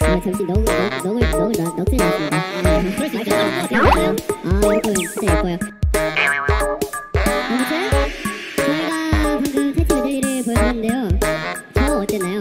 아, 잠시 넋, 넋을 넋을 놔- 넋을 놨습니다. 아, 그럴 수 있죠. 아, 예뻐요. 아, 예뻐요. 진짜 예뻐요. 아무튼 저희가 방금 패치 메들리를 보여드렸는데요. 저 어땠나요?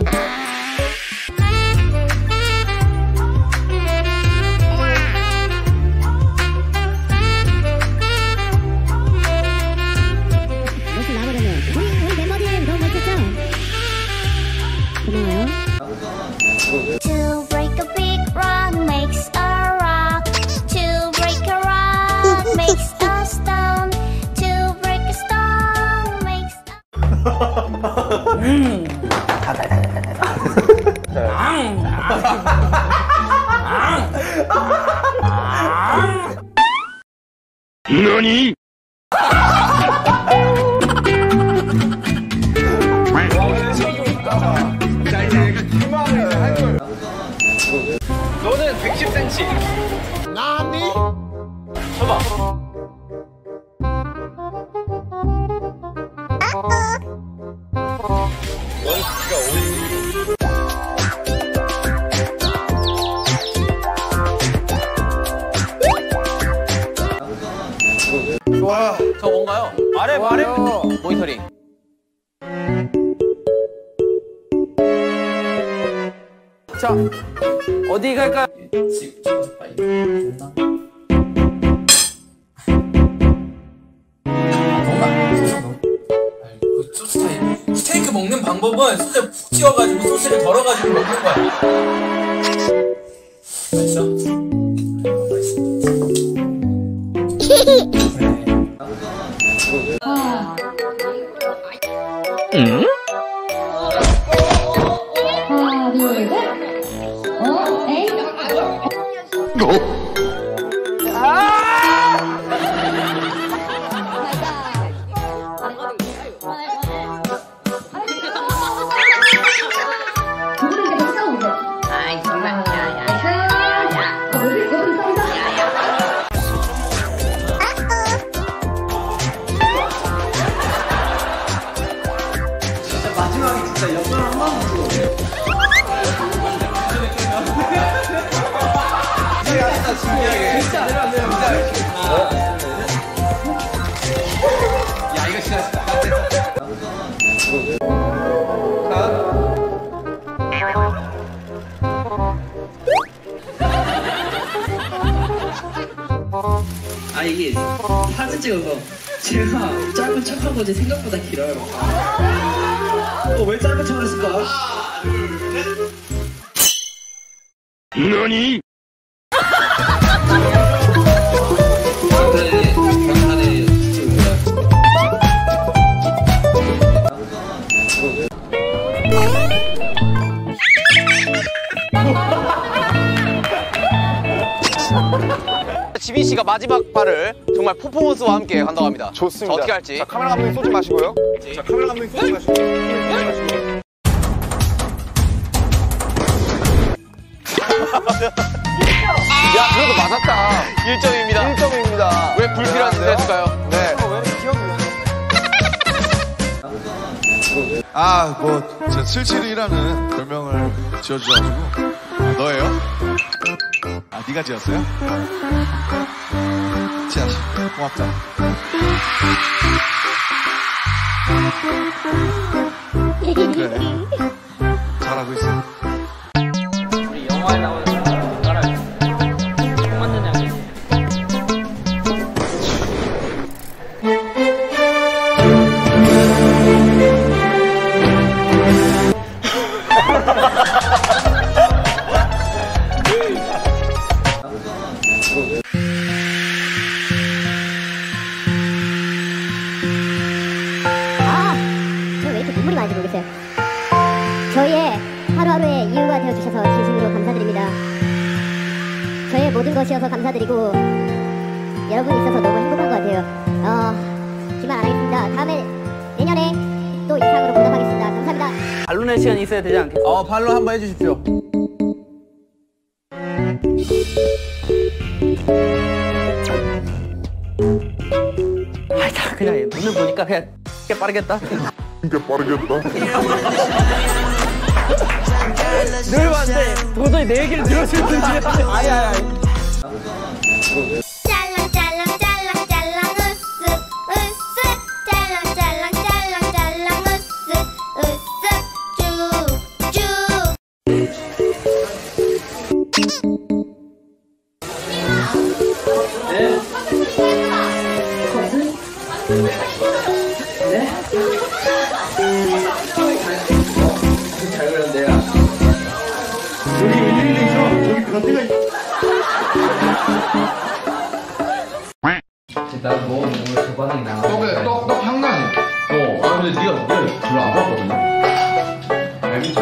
그 거예요. 너는 110cm. 나니? 쳐봐. 자 어디 갈까요? 그 소스 타입. 스테이크 먹는 방법은 소스를 푹 찍어가지고 소스를 덜어가지고 먹는 거야. 맛있어? 어, 맛있어. 야 사진 찍어서 제가 짧은 척한 거지 생각보다 길어요. 어, 왜 짧은 척을 했을까? 너니? 지민 씨가 마지막 발을 정말 퍼포먼스와 함께 간다고 합니다. 좋습니다. 자, 어떻게 할지. 자 카메라 감독님 쏘지 마시고요. 자 카메라 감독님 쏘지 마시고. 쏘지 마시고. 야 그래도 맞았다. 1점입니다. 1점입니다. 왜 불필요한 짓을 했을까요? 네. 아, 뭐, 저 77이라는 별명을 지어주셔가지고. 아, 너예요? 아, 네가 지었어요? 지아씨, 고맙다. 그래. 잘하고 있어. 눈물이 많은지 모르겠어요. 저희의 하루하루의 이유가 되어주셔서 진심으로 감사드립니다. 저의 모든 것이어서 감사드리고 여러분이 있어서 너무 행복한 것 같아요. 어, 기만 안 하겠습니다. 다음에 내년에 또 이상으로 보답하겠습니다. 감사합니다. 반론의 시간이 있어야 되지 않겠어? 어, 발로 한번 해주십시오. 아, 다 그냥 눈을 보니까 그냥 꽤 빠르겠다. 게 빠르겠다. 짤랑짤랑짤랑짤랑 오늘 저반이 나. 떡에 떡, 떡 향 나네. 어, 아 근데 네가 네가 별로 안. 알겠죠?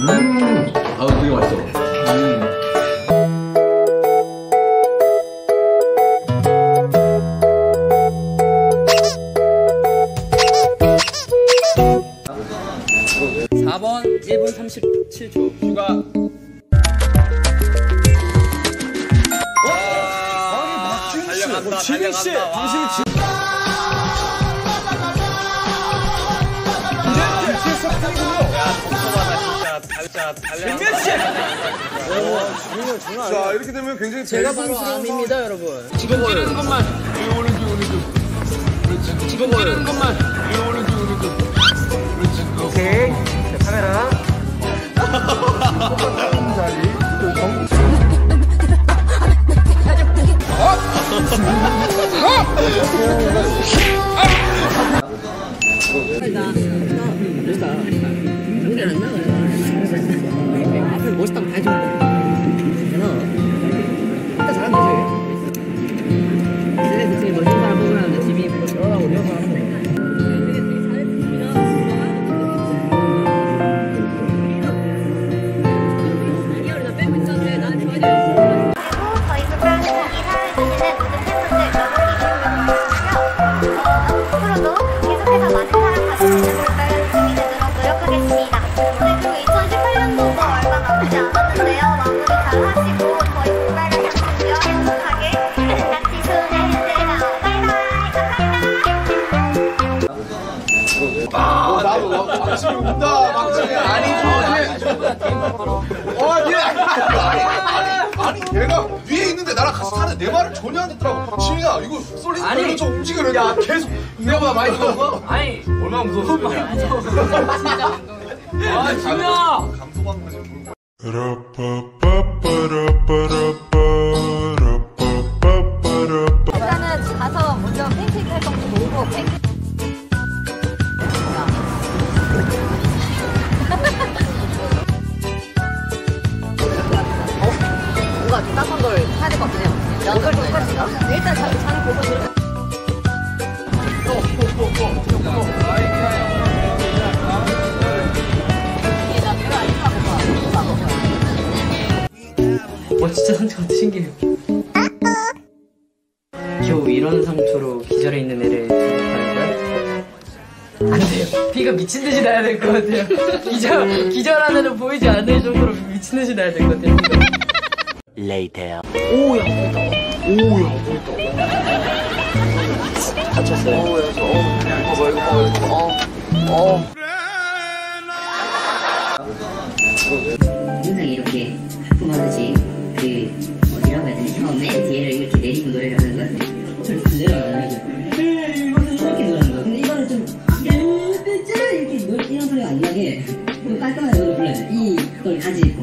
음, 아 되게 맛있어. 음. 달려간다 달 려간다. 당신은 지금 자 이렇게 되면 굉장히 제가 바로 암입니다 여러분. 찍어버리는 것만. 이거 오른쪽 오른쪽. 그렇지. 찍어버리는 것만. 이거 오른쪽 오른쪽. 나도 막심이 운다 막심이 아니 어얘 아니 아니 아니 얘가 위에 있는데 나랑 같이 타는데 내 말을 전혀 안 듣더라고. 시민아 이거 쏠리는 아니. 좀 움직이려 야. 계속 내가 많이 무서워 아니. 얼마나 무서웠어 그냥. 아 시민아 감소받는 거 와 진짜 상처가 신기해요. 겨우 이런 상처로 기절해 있는 애를 가는 거야? 안 돼요. 피가 미친 듯이 나야 될 것 같아요. 기절 기절하는 애 보이지 않을 정도로 미친 듯이 나야 될 것 같아요. 피가. 오야 보인다. 오야 보인다. 다쳤어요. 오야 저 어. 이거 봐 이거 봐 이거. 어. 어. 항상 이렇게 하품하듯이 그 어디라고 해야 되지? 처음에 뒤에를 이렇게 내리고 노래를 하는 거 같은데 저렇게 내려가는 이거는 이렇게 노래하는 거 근데 이거는 좀 이렇게 이런 소리가 안 나게 좀 깔끔하게 노래 불러야 돼. 이걸 가지고